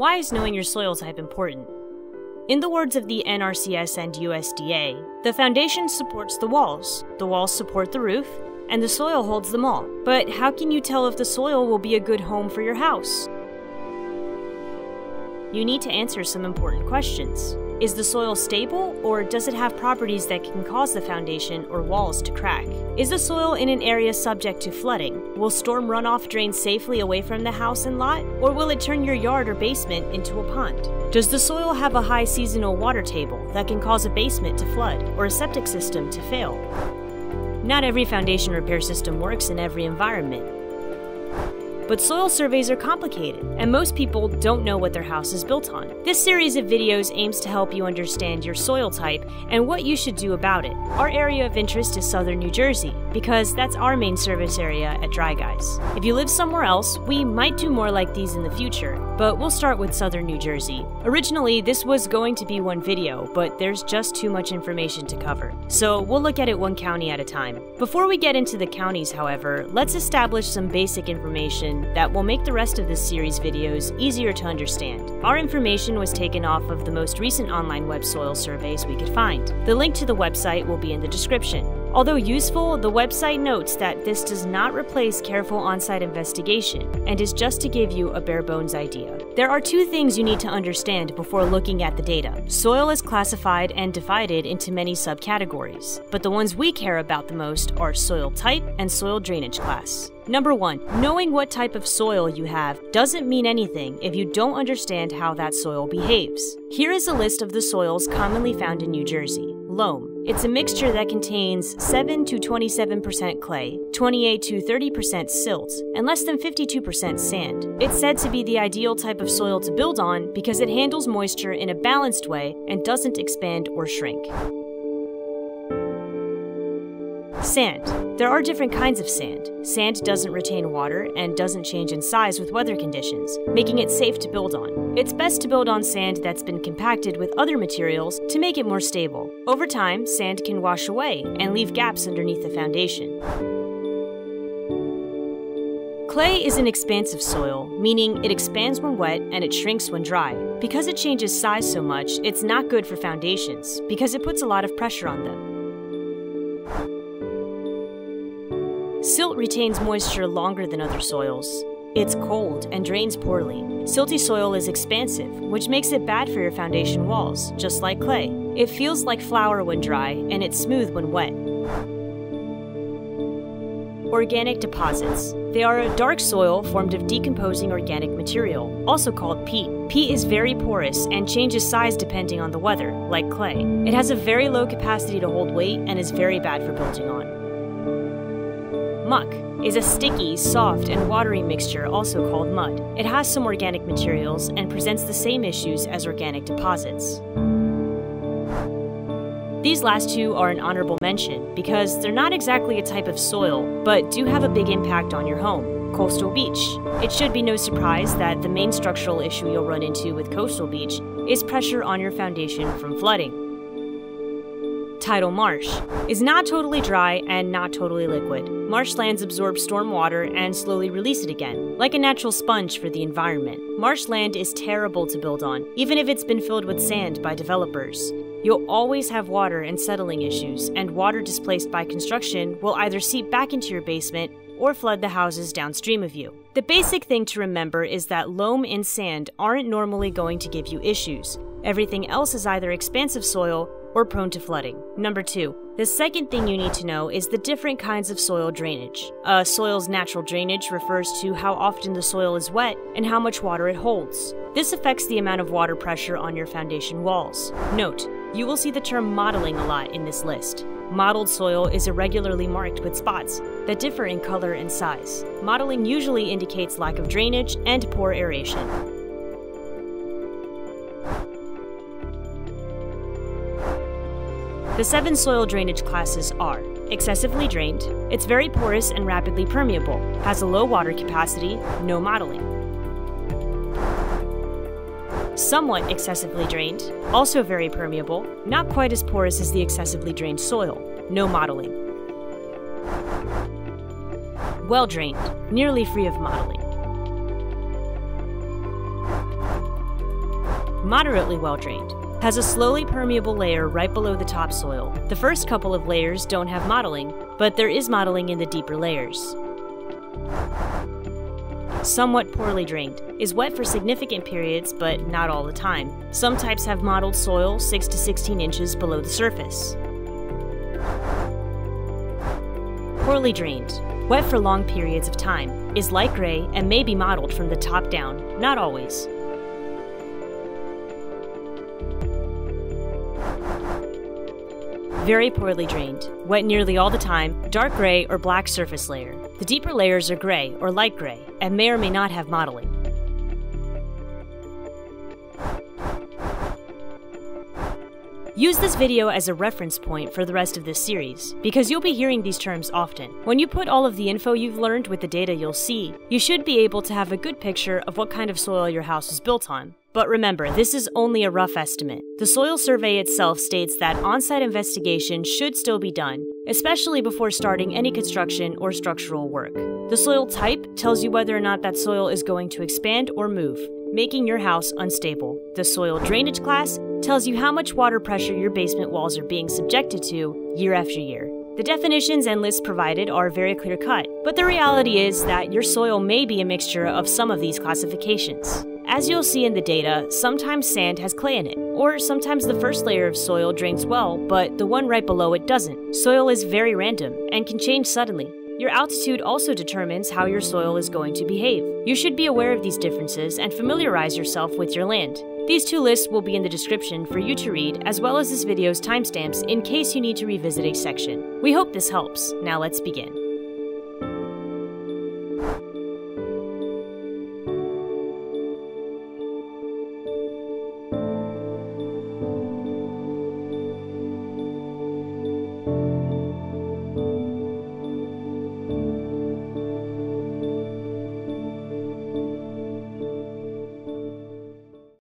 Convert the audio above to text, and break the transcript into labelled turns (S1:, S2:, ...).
S1: Why is knowing your soil type important? In the words of the NRCS and USDA, the foundation supports the walls, the walls support the roof, and the soil holds them all. But how can you tell if the soil will be a good home for your house? You need to answer some important questions. Is the soil stable, or does it have properties that can cause the foundation or walls to crack? Is the soil in an area subject to flooding? Will storm runoff drain safely away from the house and lot, or will it turn your yard or basement into a pond? Does the soil have a high seasonal water table that can cause a basement to flood or a septic system to fail? Not every foundation repair system works in every environment. But soil surveys are complicated, and most people don't know what their house is built on. This series of videos aims to help you understand your soil type and what you should do about it. Our area of interest is southern New Jersey, because that's our main service area at Dry Guys. If you live somewhere else, we might do more like these in the future, but we'll start with southern New Jersey. Originally, this was going to be one video, but there's just too much information to cover. So we'll look at it one county at a time. Before we get into the counties, however, let's establish some basic information that will make the rest of this series videos easier to understand. Our information was taken off of the most recent online web soil surveys we could find. The link to the website will be in the description. Although useful, the website notes that this does not replace careful on site investigation and is just to give you a bare bones idea. There are two things you need to understand before looking at the data. Soil is classified and divided into many subcategories, but the ones we care about the most are soil type and soil drainage class. Number one, knowing what type of soil you have doesn't mean anything if you don't understand how that soil behaves. Here is a list of the soils commonly found in New Jersey. Loam. It's a mixture that contains 7 to 27% clay, 28 to 30% silt, and less than 52% sand. It's said to be the ideal type of soil to build on because it handles moisture in a balanced way and doesn't expand or shrink. Sand. There are different kinds of sand. Sand doesn't retain water and doesn't change in size with weather conditions, making it safe to build on. It's best to build on sand that's been compacted with other materials to make it more stable. Over time, sand can wash away and leave gaps underneath the foundation. Clay is an expansive soil, meaning it expands when wet and it shrinks when dry. Because it changes size so much, it's not good for foundations because it puts a lot of pressure on them. Silt retains moisture longer than other soils. It's cold and drains poorly. Silty soil is expansive, which makes it bad for your foundation walls, just like clay. It feels like flour when dry, and it's smooth when wet. Organic deposits. They are a dark soil formed of decomposing organic material, also called peat. Peat is very porous and changes size depending on the weather, like clay. It has a very low capacity to hold weight and is very bad for building on. Muck is a sticky, soft, and watery mixture also called mud. It has some organic materials and presents the same issues as organic deposits. These last two are an honorable mention because they're not exactly a type of soil, but do have a big impact on your home. Coastal beach. It should be no surprise that the main structural issue you'll run into with coastal beach is pressure on your foundation from flooding tidal marsh, is not totally dry and not totally liquid. Marshlands absorb storm water and slowly release it again, like a natural sponge for the environment. Marshland is terrible to build on, even if it's been filled with sand by developers. You'll always have water and settling issues, and water displaced by construction will either seep back into your basement or flood the houses downstream of you. The basic thing to remember is that loam and sand aren't normally going to give you issues. Everything else is either expansive soil or prone to flooding. Number two, the second thing you need to know is the different kinds of soil drainage. A soil's natural drainage refers to how often the soil is wet and how much water it holds. This affects the amount of water pressure on your foundation walls. Note, you will see the term mottling a lot in this list. Mottled soil is irregularly marked with spots that differ in color and size. Mottling usually indicates lack of drainage and poor aeration. The seven soil drainage classes are excessively drained, it's very porous and rapidly permeable, has a low water capacity, no mottling. Somewhat excessively drained, also very permeable, not quite as porous as the excessively drained soil, no mottling. Well drained, nearly free of mottling. moderately well drained, has a slowly permeable layer right below the topsoil. The first couple of layers don't have mottling, but there is mottling in the deeper layers. Somewhat poorly drained, is wet for significant periods but not all the time. Some types have mottled soil 6 to 16 inches below the surface. Poorly drained, wet for long periods of time, is light gray and may be mottled from the top down, not always. Very poorly drained, wet nearly all the time, dark gray or black surface layer. The deeper layers are gray or light gray and may or may not have mottling. Use this video as a reference point for the rest of this series, because you'll be hearing these terms often. When you put all of the info you've learned with the data you'll see, you should be able to have a good picture of what kind of soil your house is built on. But remember, this is only a rough estimate. The soil survey itself states that on site investigation should still be done, especially before starting any construction or structural work. The soil type tells you whether or not that soil is going to expand or move, making your house unstable. The soil drainage class tells you how much water pressure your basement walls are being subjected to year after year. The definitions and lists provided are very clear cut, but the reality is that your soil may be a mixture of some of these classifications. As you'll see in the data, sometimes sand has clay in it, or sometimes the first layer of soil drains well, but the one right below it doesn't. Soil is very random and can change suddenly. Your altitude also determines how your soil is going to behave. You should be aware of these differences and familiarize yourself with your land. These two lists will be in the description for you to read, as well as this video's timestamps in case you need to revisit a section. We hope this helps. Now let's begin.